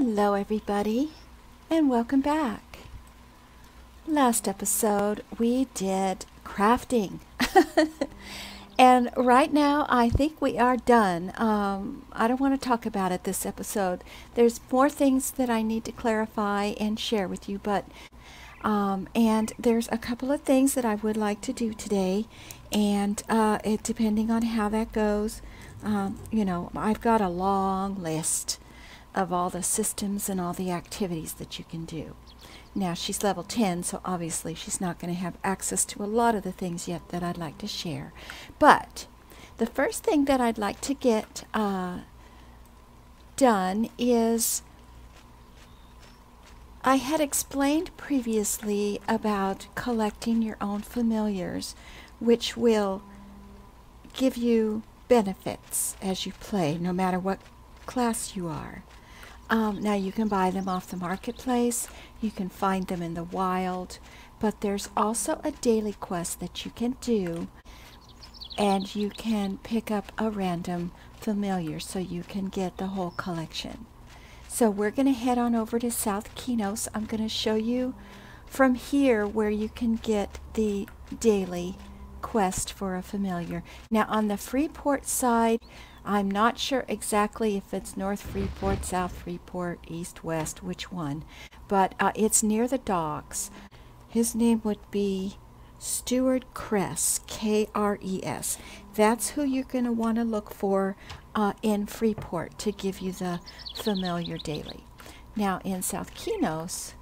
Hello, everybody, and welcome back. Last episode, we did crafting. and right now, I think we are done. Um, I don't want to talk about it this episode. There's more things that I need to clarify and share with you, but um, and there's a couple of things that I would like to do today, and uh, it depending on how that goes, um, you know, I've got a long list of all the systems and all the activities that you can do. Now she's level 10, so obviously she's not going to have access to a lot of the things yet that I'd like to share. But the first thing that I'd like to get uh, done is I had explained previously about collecting your own familiars, which will give you benefits as you play, no matter what class you are. Um, now you can buy them off the marketplace, you can find them in the wild, but there's also a daily quest that you can do and you can pick up a random familiar so you can get the whole collection. So we're going to head on over to South Qeynos. I'm going to show you from here where you can get the daily quest for a familiar. Now on the Freeport side, I'm not sure exactly if it's North Freeport, South Freeport, East, West, which one, but uh, it's near the docks. His name would be Stuart Kress, K R E S. That's who you're going to want to look for uh, in Freeport to give you the familiar daily. Now, in South Qeynos,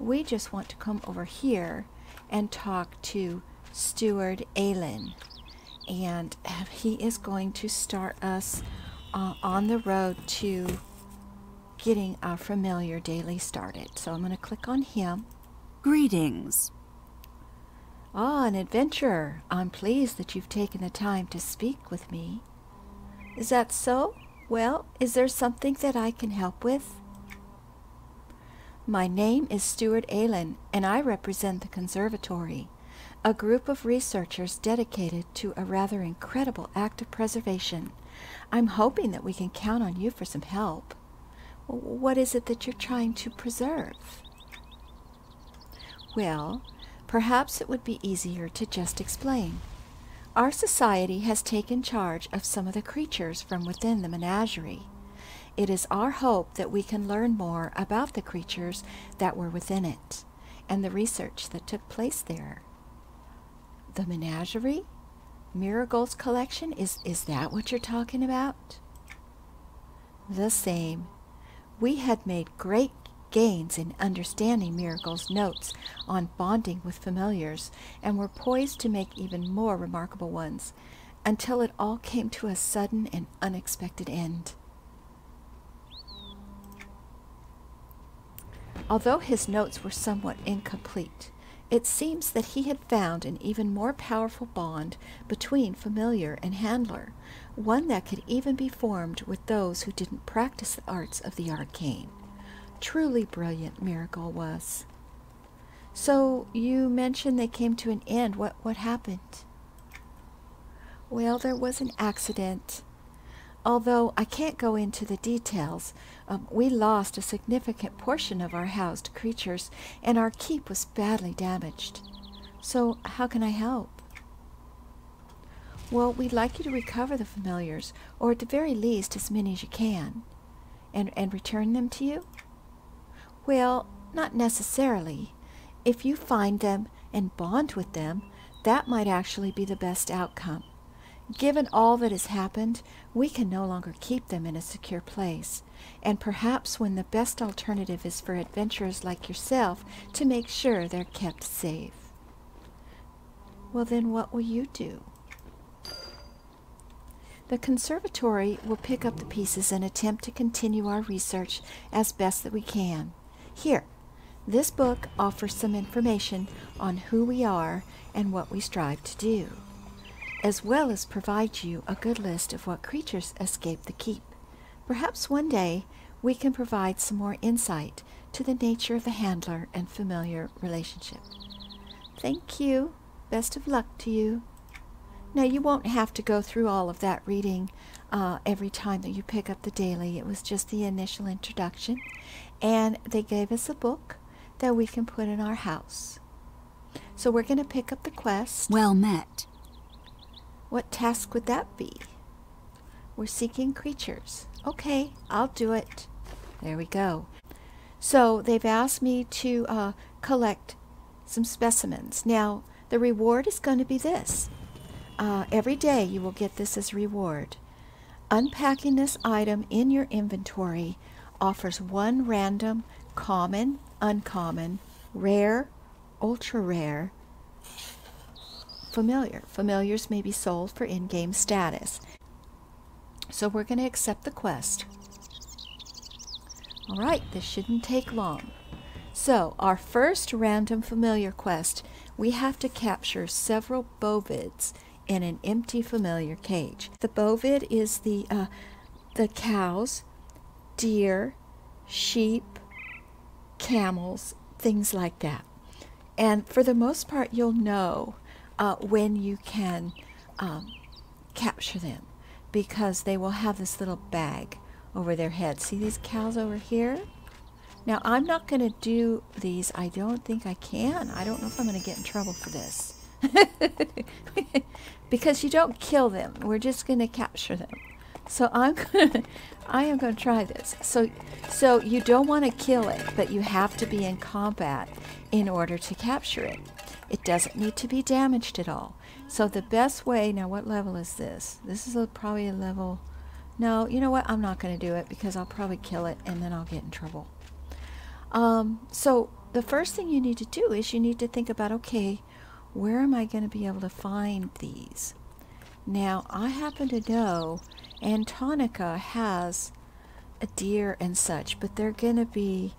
we just want to come over here and talk to Stuart Aylin and he is going to start us uh, on the road to getting our familiar daily started. So I'm going to click on him. Greetings. Ah, an adventurer. I'm pleased that you've taken the time to speak with me. Is that so? Well, is there something that I can help with? My name is Stuart Aylin, and I represent the conservatory a group of researchers dedicated to a rather incredible act of preservation. I'm hoping that we can count on you for some help. What is it that you're trying to preserve? Well, perhaps it would be easier to just explain. Our society has taken charge of some of the creatures from within the menagerie. It is our hope that we can learn more about the creatures that were within it and the research that took place there the menagerie? Miragul's collection? Is, is that what you're talking about? The same. We had made great gains in understanding Miragul's notes on bonding with familiars and were poised to make even more remarkable ones until it all came to a sudden and unexpected end. Although his notes were somewhat incomplete, it seems that he had found an even more powerful bond between familiar and handler, one that could even be formed with those who didn't practice the arts of the arcane. Truly brilliant Miragul was. So you mentioned they came to an end. What what happened? Well, there was an accident. Although I can't go into the details, um, we lost a significant portion of our housed creatures, and our keep was badly damaged. So, how can I help? Well, we'd like you to recover the familiars, or at the very least, as many as you can. And, and return them to you? Well, not necessarily. If you find them and bond with them, that might actually be the best outcome. Given all that has happened, we can no longer keep them in a secure place, and perhaps when the best alternative is for adventurers like yourself to make sure they're kept safe. Well, then what will you do? The conservatory will pick up the pieces and attempt to continue our research as best that we can. Here, this book offers some information on who we are and what we strive to do as well as provide you a good list of what creatures escape the keep. Perhaps one day we can provide some more insight to the nature of the handler and familiar relationship. Thank you. Best of luck to you. Now, you won't have to go through all of that reading. uh, every time that you pick up the daily. It was just the initial introduction. And they gave us a book that we can put in our house. So we're going to pick up the quest. Well met. What task would that be? We're seeking creatures. Okay, I'll do it. There we go. So they've asked me to uh, collect some specimens. Now, the reward is going to be this. Uh, every day you will get this as reward. Unpacking this item in your inventory offers one random, common, uncommon, rare, ultra rare, familiar. Familiars may be sold for in game status. So we're going to accept the quest. Alright, this shouldn't take long. So, our first random familiar quest, we have to capture several bovids in an empty familiar cage. The bovid is the uh, the cows, deer, sheep, camels, things like that. And for the most part, you'll know uh, when you can um, capture them because they will have this little bag over their head. See these cows over here? Now, I'm not going to do these. I don't think I can. I don't know if I'm going to get in trouble for this. because you don't kill them. We're just going to capture them. So I'm going to I am going to try this. So so you don't want to kill it, but you have to be in combat in order to capture it. It doesn't need to be damaged at all. So the best way, now what level is this? This is a, probably a level, no, you know what? I'm not going to do it because I'll probably kill it and then I'll get in trouble. Um, so the first thing you need to do is you need to think about, okay, where am I going to be able to find these? Now, I happen to know Antonica has a deer and such, but they're going to be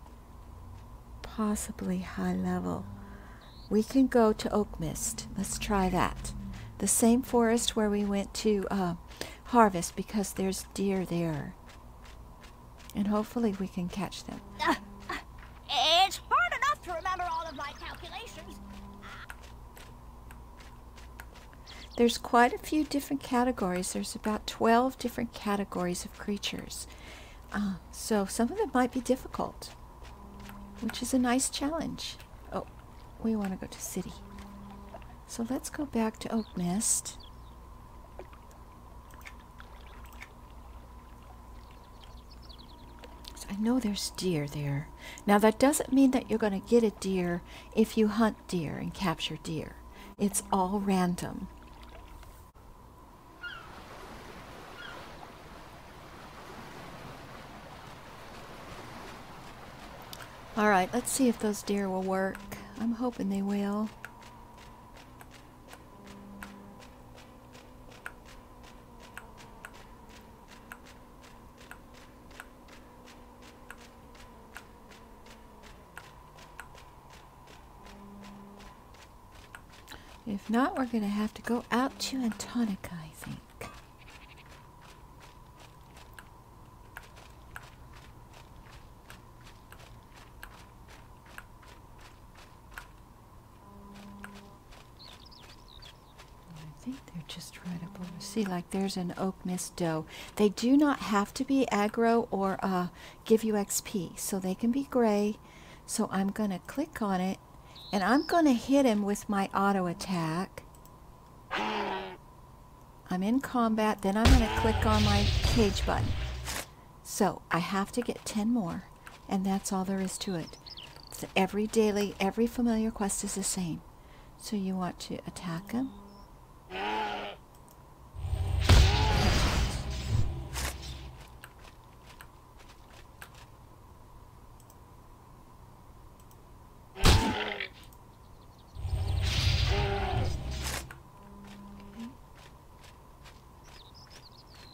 possibly high level. We can go to Oakmyst. Let's try that. The same forest where we went to uh, harvest because there's deer there. And hopefully we can catch them. Uh, uh, it's hard enough to remember all of my calculations. There's quite a few different categories. There's about 12 different categories of creatures. Uh, so some of them might be difficult, which is a nice challenge. We want to go to city. So let's go back to Oakmyst. So I know there's deer there. Now that doesn't mean that you're going to get a deer if you hunt deer and capture deer. It's all random. Alright, let's see if those deer will work. I'm hoping they will. If not, we're going to have to go out to Antonica, I think. Like there's an oak mist doe. They do not have to be aggro or uh, give you XP. So they can be gray. So I'm going to click on it and I'm going to hit him with my auto attack. I'm in combat. Then I'm going to click on my cage button. So I have to get 10 more. And that's all there is to it. So every daily, every familiar quest is the same. So you want to attack him.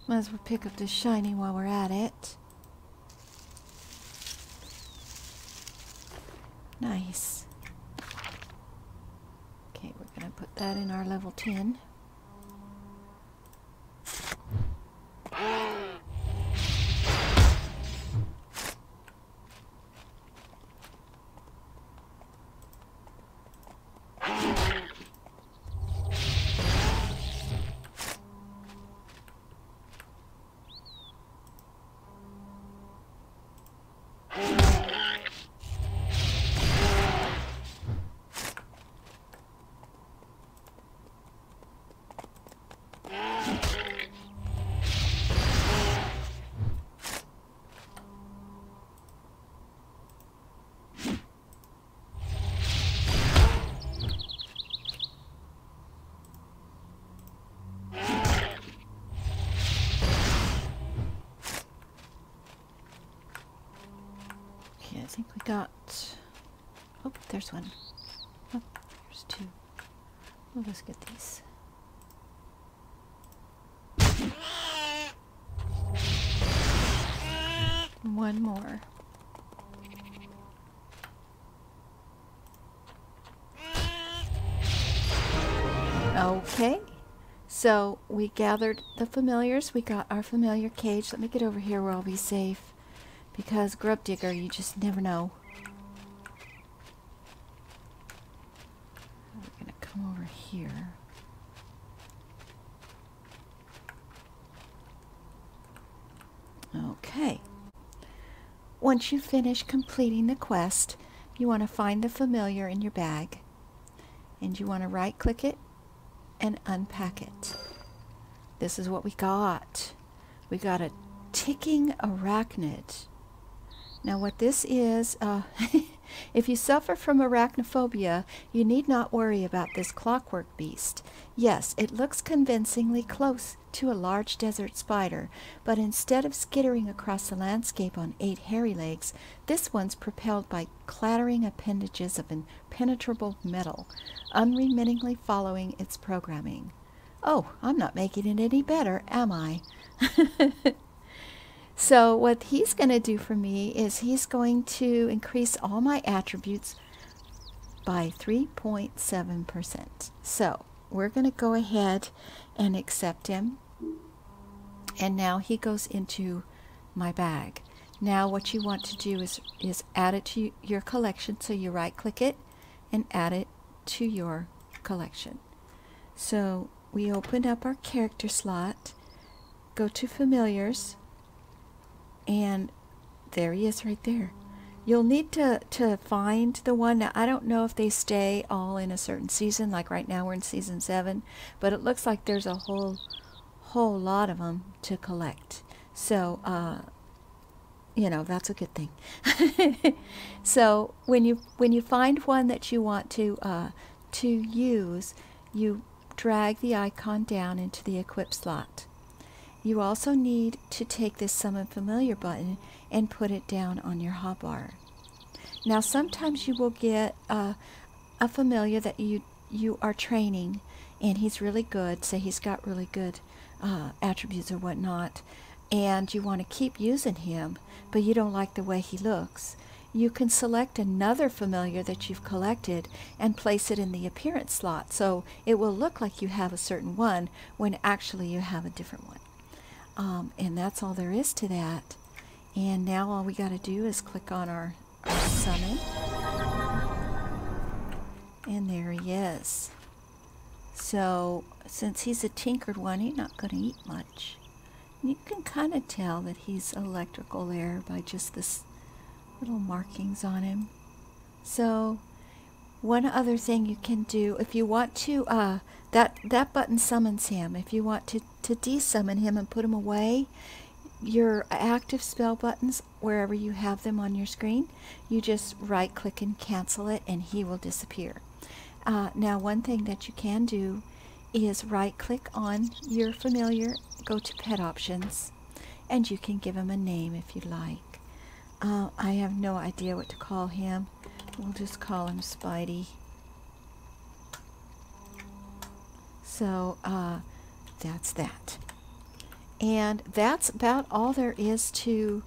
Might as well pick up the shiny while we're at it. Nice. Okay, we're going to put that in our level 10. There's two. We'll just get these. One more. Okay. So we gathered the familiars. We got our familiar cage. Let me get over here where I'll be safe. Because Grub Digger, you just never know. We're going to come over here. Okay. Once you finish completing the quest, you want to find the familiar in your bag. And you want to right click it and unpack it. This is what we got. We got a ticking arachnid. Now, what this is, uh, if you suffer from arachnophobia, you need not worry about this clockwork beast. Yes, it looks convincingly close to a large desert spider, but instead of skittering across the landscape on eight hairy legs, this one's propelled by clattering appendages of impenetrable metal, unremittingly following its programming. Oh, I'm not making it any better, am I? So what he's going to do for me is he's going to increase all my attributes by 3.7%. So we're going to go ahead and accept him. And now he goes into my bag. Now what you want to do is, is add it to your collection. So you right click it and add it to your collection. So we open up our character slot, go to familiars, and there he is right there. You'll need to, to find the one. Now, I don't know if they stay all in a certain season, like right now we're in season seven, but it looks like there's a whole, whole lot of them to collect. So, uh, you know, that's a good thing. so when you when you find one that you want to uh, to use, you drag the icon down into the equip slot. You also need to take this Summon Familiar button and put it down on your hotbar. Now sometimes you will get uh, a familiar that you you are training and he's really good, say he's got really good uh, attributes or whatnot, and you want to keep using him, but you don't like the way he looks. You can select another familiar that you've collected and place it in the appearance slot so it will look like you have a certain one when actually you have a different one. Um, and that's all there is to that. And now all we got to do is click on our, our summon. And there he is. So since he's a tinkered one, he's not going to eat much. You can kind of tell that he's electrical there by just this little markings on him. So one other thing you can do, if you want to, uh, that, that button summons him. If you want to, to desummon him and put him away, your active spell buttons, wherever you have them on your screen, you just right click and cancel it and he will disappear. Uh, now one thing that you can do is right click on your familiar, go to pet options, and you can give him a name if you'd like. Uh, I have no idea what to call him. We'll just call him Spidey. So uh, that's that. And that's about all there is to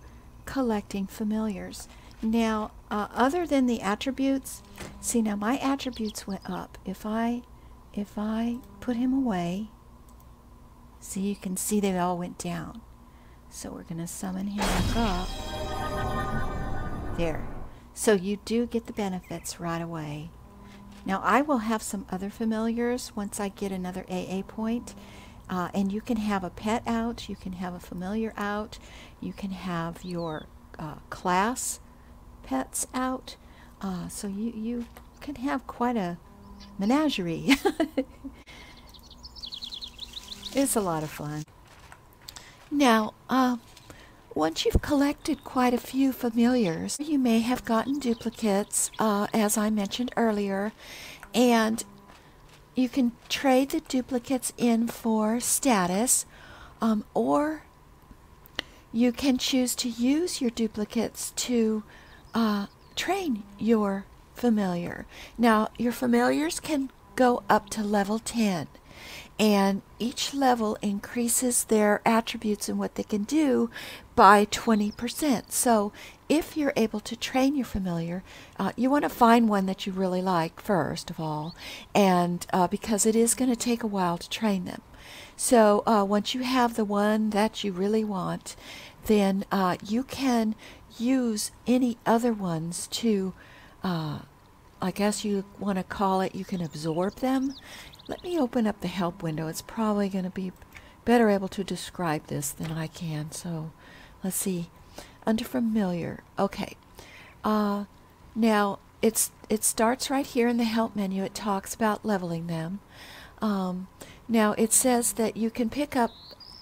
collecting familiars. Now, uh, other than the attributes, see now my attributes went up. If I, if I put him away, see you can see they all went down. So we're going to summon him back up. There. So you do get the benefits right away. Now I will have some other familiars once I get another AA point. Uh, and you can have a pet out, you can have a familiar out, you can have your uh, class pets out. Uh, so you, you can have quite a menagerie. it's a lot of fun. Now, uh, once you've collected quite a few familiars, you may have gotten duplicates, uh, as I mentioned earlier, and you can trade the duplicates in for status, um, or you can choose to use your duplicates to uh, train your familiar. Now, your familiars can go up to level 10, and each level increases their attributes and what they can do by 20%. So, if you're able to train your familiar, uh, you want to find one that you really like first of all, and uh, because it is going to take a while to train them. So, uh, once you have the one that you really want, then uh, you can use any other ones to, uh, I guess you want to call it, you can absorb them. Let me open up the help window. It's probably going to be better able to describe this than I can. So let's see. Under familiar. Okay. Uh, now, it's it starts right here in the help menu. It talks about leveling them. Um, now, it says that you can pick up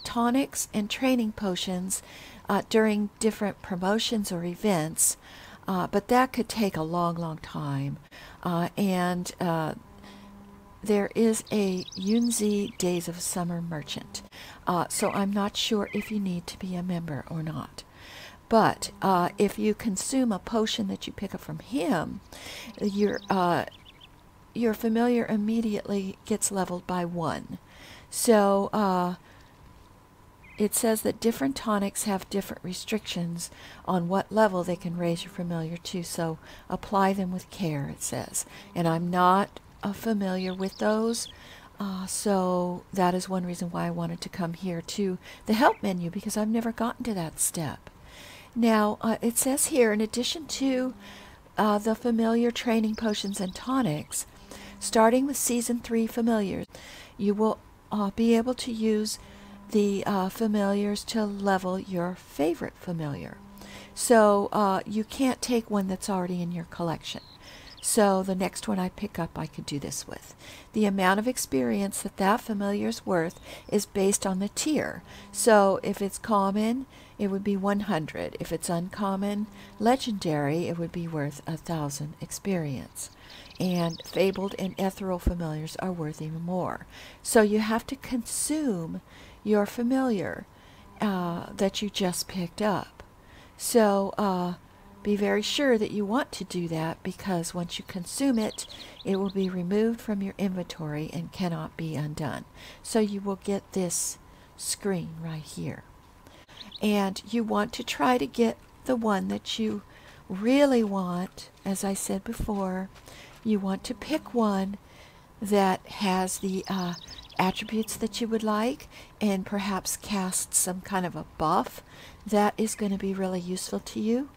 tonics and training potions uh, during different promotions or events, uh, but that could take a long, long time. Uh, and uh, there is a Yunzi Days of Summer merchant, uh, so I'm not sure if you need to be a member or not. But uh, if you consume a potion that you pick up from him, your your familiar immediately gets leveled by one. So it says that different tonics have different restrictions on what level they can raise your familiar to, so apply them with care, it says. And I'm not uh, familiar with those, uh, so that is one reason why I wanted to come here to the help menu because I've never gotten to that step. Now, uh, it says here, in addition to uh, the familiar training potions and tonics, starting with Season 3 familiars, you will uh, be able to use the uh, familiars to level your favorite familiar. So uh, you can't take one that's already in your collection. So the next one I pick up, I could do this with. The amount of experience that that familiar is worth is based on the tier. So if it's common, it would be 100. If it's uncommon, legendary, it would be worth a thousand experience. And fabled and ethereal familiars are worth even more. So you have to consume your familiar uh, that you just picked up. So uh, be very sure that you want to do that because once you consume it, it will be removed from your inventory and cannot be undone. So you will get this screen right here. And you want to try to get the one that you really want, as I said before. You want to pick one that has the uh, attributes that you would like and perhaps cast some kind of a buff that is going to be really useful to you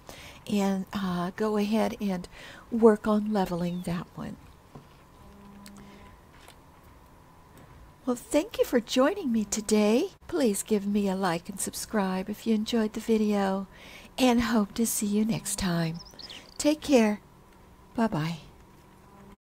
and uh, go ahead and work on leveling that one. Well, thank you for joining me today. Please give me a like and subscribe if you enjoyed the video and hope to see you next time. Take care. Bye-bye.